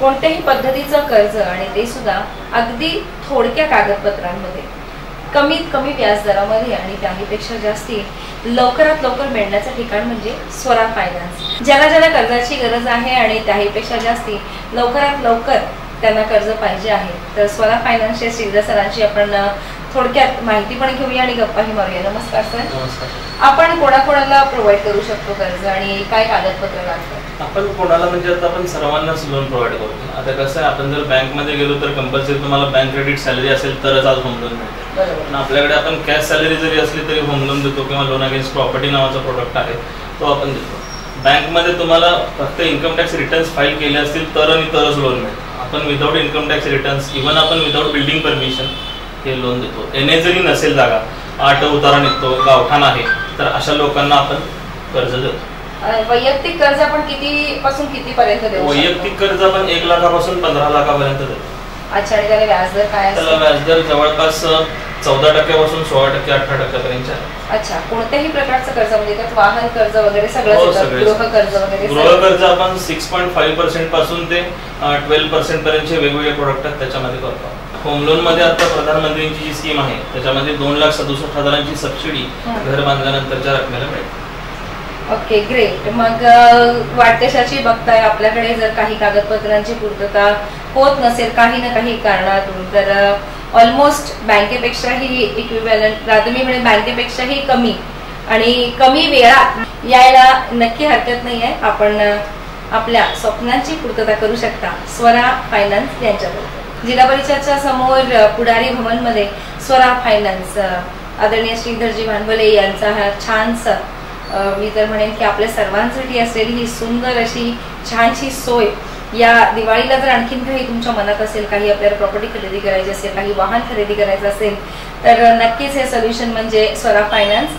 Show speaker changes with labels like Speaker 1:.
Speaker 1: कोणत्याही पद्धतीचं कर्ज आणि ते सुद्धा अगदी थोडक्या कागदपत्रांमध्ये. कमीत कमी व्याजदरामध्ये आणि त्याहीपेक्षा जास्ती लवकरात लवकर मिळण्याचं ठिकाण म्हणजे स्वरा फायनान्स ज्याला ज्याला कर्जाची गरज आहे आणि त्याहीपेक्षा जास्ती लवकरात लवकर त्यांना कर्ज पाहिजे आहे तर स्वरा फायनान्सच्या श्रीधर सरांची आपण थोडक्यात माहिती पण घेऊया आणि गप्पाही मारूया. नमस्कार सर.
Speaker 2: नमस्कार.
Speaker 1: आपण कोणाकोणाला प्रोव्हाइड करू शकतो कर्ज आणि काय कागदपत्र लागतात?
Speaker 2: आपण कोणाला म्हणजे आता आपण सर्वांनाच लोन प्रोव्हाइड करतो आता कसं आहे आपण जर बँकमध्ये गेलो तर कंपल्सरी तुम्हाला बँक क्रेडिट सॅलरी असेल तरच आज होम लोन मिळते. पण आपल्याकडे आपण कॅश सॅलरी जरी असली तरी होम लोन देतो किंवा लोन अगेन्स्ट प्रॉपर्टी नावाचा प्रोडक्ट आहे तो आपण देतो. बँकमध्ये तुम्हाला फक्त इन्कम टॅक्स रिटर्न्स फाईल केले असतील तर आणि तरच लोन मिळेल आपण without income tax returns even आपण विदाऊट बिल्डिंग परमिशन हे लोन देतो. एन जरी नसेल जागा आठ उतारा निघतो गावठाण आहे तर अशा लोकांना आपण कर्ज देतो.
Speaker 1: वैयक्तिक कर्ज आपण किती पासून किती पर्यंत?
Speaker 2: वैयक्तिक कर्ज आपण एक लाखापासून पंधरा लाखापर्यंत देतो.
Speaker 1: अच्छा त्याला व्याजदर काय
Speaker 2: त्याला व्याजदर जवळपास चौदा टक्क्यापासून सोळा टक्के अठरा टक्क्यापर्यंत
Speaker 1: अच्छा कोणत्याही प्रकारचं कर्ज म्हणजे त्यात वाहन कर्ज वगैरे
Speaker 2: हो,
Speaker 1: सगळं. गृह कर्ज वगैरे
Speaker 2: गृह. कर्ज आपण सिक्स पॉईंट फाईव्ह पर्सेंटपासून ते ट्वेल्व पर्सेंट पर्यंतचे वेगवेगळे प्रोडक्ट आहेत त्याच्यामध्ये करतो होम लोनमध्ये आता प्रधानमंत्रींची जी स्कीम आहे त्याच्यामध्ये दोन लाख सदुसष्ट हजारांची सबसिडी. घर बांधल्यानंतरच्या रकमेला मिळते
Speaker 1: ओके ग्रेट मग अ, बघताय आपल्याकडे जर काही कागदपत्रांची पूर्तता होत नसेल काही ना काही कारणातून तर ऑलमोस्ट बँकेपेक्षाही इक्विव्हॅलंट तुम्ही म्हणजे बँकेपेक्षाही कमी आणि कमी वेळात यायला नक्की हरकत नाही आहे आपण आपल्या स्वप्नांची पूर्तता करू शकता. स्वरा फायनान्स यांच्याबरोबर जिल्हा परिषदच्या समोर पुढारी पुढारी भवनमध्ये स्वरा फायनान्स आदरणीय श्रीधरजी भांडवले यांचा हा छानसा मी तर म्हणेन की आपल्या सर्वांसाठी असलेली ही सुंदर अशी छानशी सोय या दिवाळीला जर आणखीन काही तुमच्या मनात असेल काही आपल्याला प्रॉपर्टी खरेदी करायची असेल काही वाहन खरेदी करायचं असेल तर नक्कीच हे सोल्युशन म्हणजे स्वरा फायनान्स